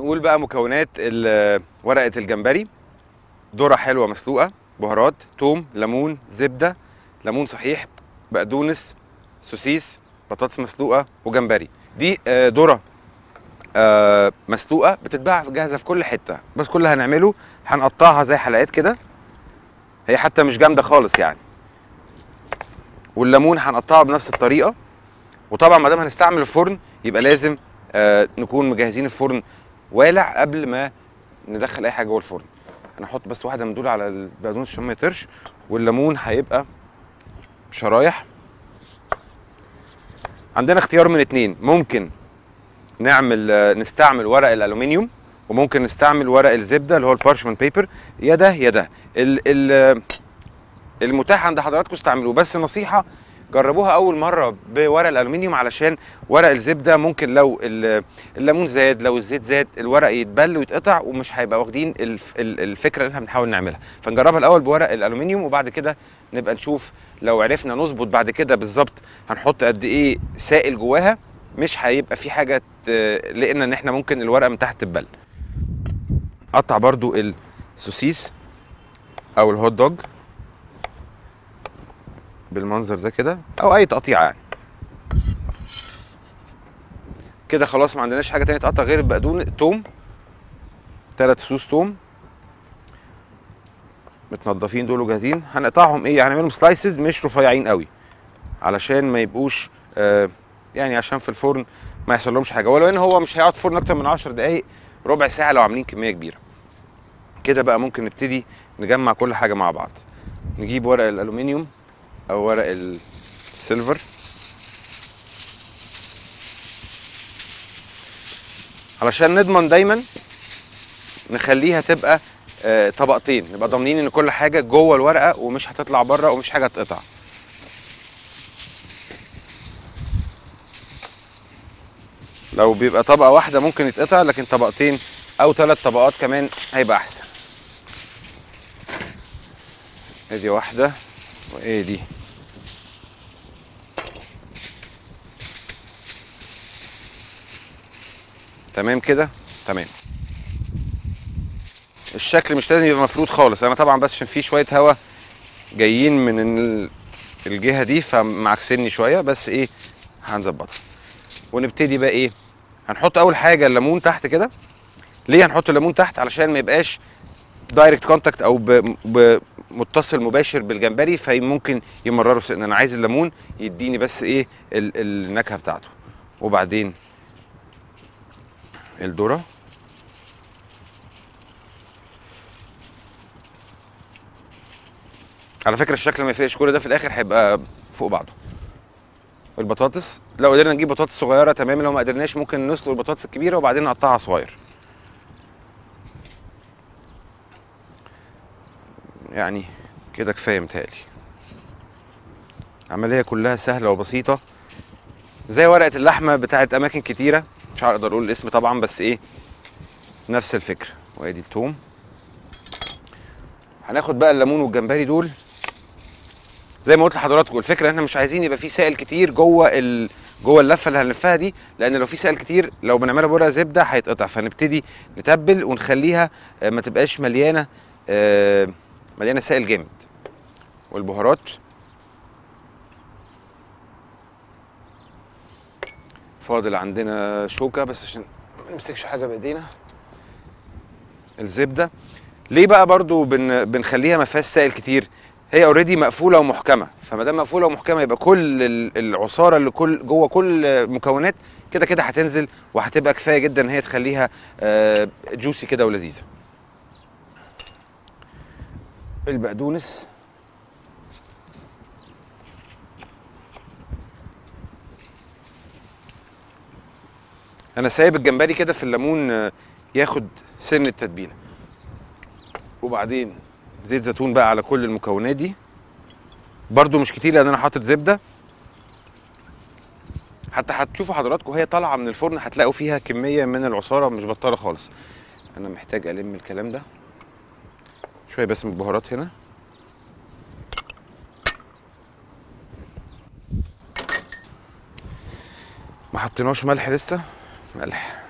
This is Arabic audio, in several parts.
نقول بقى مكونات ورقة الجمبري. ذرة حلوة مسلوقة بهارات توم ليمون زبدة. ليمون صحيح بقدونس سوسيس بطاطس مسلوقة وجمبري. دي آه، ذرة آه، مسلوقة بتتباع جاهزة في كل حتة. بس كل اللي هنعمله هنقطعها زي حلقات كده. هي حتى مش جامدة خالص يعني. والليمون هنقطعه بنفس الطريقة. وطبعا ما دام هنستعمل الفرن يبقى لازم آه نكون مجهزين الفرن والع قبل ما ندخل أي حاجة جوه الفرن. هنحط بس واحدة من دول على البقدونس عشان ما يطرش والليمون هيبقى شرايح. عندنا اختيار من اتنين ممكن نعمل نستعمل ورق الألومنيوم وممكن نستعمل ورق الزبدة اللي هو ال parchment paper. يا ده يا ده. ال ال المتاح عند حضراتكم استعملوه بس نصيحة جربوها أول مرة بورق الالومنيوم علشان ورق الزبده ممكن لو ال- الليمون زاد لو الزيت زاد الورق يتبل ويتقطع ومش هيبقى واخدين الف- ال- الفكرة اللي إحنا بنحاول نعملها. فنجربها الأول بورق الالومنيوم وبعد كده نبقى نشوف لو عرفنا نظبط بعد كده بالظبط هنحط قد إيه سائل جواها مش هيبقى في حاجة لقينا إن إحنا ممكن الورقة من تحت تتبل. قطع برضو السوسيس أو الهوت دوج. بالمنظر ده كده أو أي تقطيع يعني. كده خلاص ما عندناش حاجة تانية تقطع غير البقدون توم. ثلاث فصوص توم. متنضفين دول وجاهزين. هنقطعهم إيه؟ هنعملهم slices مش رفيعين قوي. علشان ما يبقوش آه يعني عشان في الفرن ما يحصل لهمش حاجة. ولو إن هو مش هيقعد في الفرن أكتر من 10 دقائق ربع ساعة لو عاملين كمية كبيرة. كده بقى ممكن نبتدي نجمع كل حاجة مع بعض. نجيب ورق الألومنيوم. أو ورق السيلفر علشان نضمن دايما نخليها تبقى آه، طبقتين. نبقى ضامنين إن كل حاجة جوه الورقة ومش هتطلع بره ومش حاجة هتقطع. لو بيبقى طبقة واحدة ممكن يتقطع لكن طبقتين أو ثلاث طبقات كمان هيبقى أحسن. إدي واحدة وإيه دي؟ تمام كده؟ تمام. الشكل مش لازم يبقى مفروض خالص. أنا طبعا بس عشان في شوية هوا جايين من ال- الجهة دي فمعكسني شوية. بس إيه؟ هنظبطها. ونبتدي بقى إيه؟ هنحط أول حاجة الليمون تحت كده. ليه هنحط الليمون تحت؟ علشان ما يبقاش direct contact أو. متصل مباشر بالجمبري فممكن يمرروا سن أنا عايز الليمون يديني بس إيه؟ ال... النكهة بتاعته. وبعدين الذرة. على فكرة الشكل ما يفرقش كل ده في الآخر هيبقى فوق بعضه. البطاطس لو قدرنا نجيب بطاطس صغيرة تمام لو ما قدرناش ممكن نسلق البطاطس الكبيرة وبعدين نقطعها صغير. يعني كده كفاية متهيألي. عملية كلها سهلة وبسيطة زي ورقة اللحمة بتاعت أماكن كتيرة. مش هقدر أقول الاسم طبعا بس إيه نفس الفكرة وأدي التوم. هناخد بقى الليمون والجمبري دول. زي ما قلت لحضراتكم الفكرة إحنا مش عايزين يبقى في سائل كتير جوه ال... جوه اللفة اللي هنلفها دي لأن لو في سائل كتير لو بنعملها بورقة زبدة هيتقطع. فنبتدي نتبل ونخليها آه، ما تبقاش مليانة آه، مليانة سائل جامد. والبهارات؟ فاضل عندنا شوكة بس عشان ما نمسكش حاجة بإيدينا. الزبدة. ليه بقى برضو بن بنخليها ما فيهاش سائل كتير؟ هي اوريدي مقفولة ومحكمة. فما دام مقفولة ومحكمة يبقى كل ال- العصارة اللي كل جوه كل مكونات كده كده هتنزل وهتبقى كفاية جدا إن هي تخليها آه، جوسي كده ولذيذة. البقدونس. أنا سايب الجمبري كده في الليمون آه، ياخد سن التتبيلة. وبعدين زيت زيتون بقى على كل المكونات دي. برضو مش كتير لأن أنا حاطط زبدة. حتى هتشوفوا حضراتكم هي طالعة من الفرن هتلاقوا فيها كمية من العصارة مش بطالة خالص. أنا محتاج ألم الكلام ده. شوية بس من البهارات هنا. ما حطيناش ملح لسه. ملح.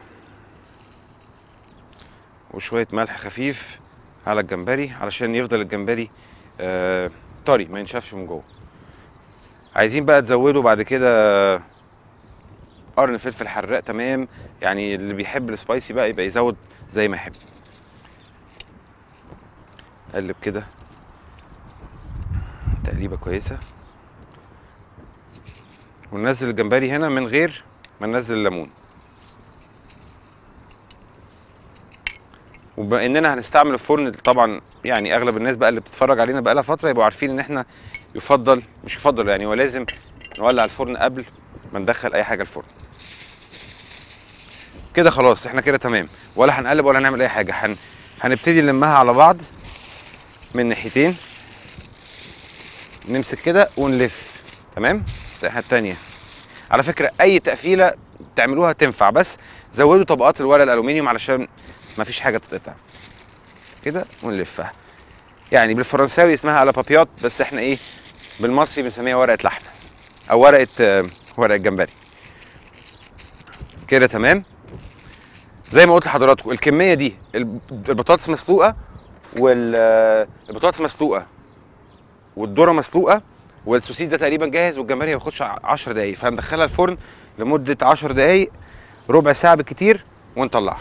وشوية ملح خفيف على الجمبري علشان يفضل الجمبري آه طري ما ينشفش من جوه. عايزين بقى تزودوا بعد كده قرن فلفل حراق تمام؟ يعني اللي بيحب السبايسي بقى يبقى يزود زي ما يحب. قلب كده. تقليبة كويسة. وننزل الجمبري هنا من غير ما ننزل الليمون. وبما اننا هنستعمل الفرن طبعا يعني أغلب الناس بقى اللي بتتفرج علينا بقى لها فترة يبقوا عارفين إن إحنا يفضل مش يفضل يعني هو لازم نولع الفرن قبل ما ندخل أي حاجة الفرن. كده خلاص إحنا كده تمام. ولا هنقلب ولا هنعمل أي حاجة. هن... هنبتدي نلمها على بعض من ناحيتين. نمسك كده ونلف. تمام؟ الناحيه التانية. على فكرة أي تقفيلة تعملوها تنفع بس زودوا طبقات الورق الألومنيوم علشان ما فيش حاجة تتقطع. كده ونلفها. يعني بالفرنساوي اسمها على بابيات بس إحنا إيه بالمصري بنسميها ورقة لحمة أو ورقة ورقة جمبري. كده تمام؟ زي ما قلت لحضراتكم الكمية دي الب- البطاطس مسلوقة والبطاطس مسلوقة والذرة مسلوقة والسوسيس ده تقريبا جاهز والجمبري ما بياخدش 10 دقايق فهندخلها الفرن لمدة 10 دقايق ربع ساعة بالكتير ونطلعها.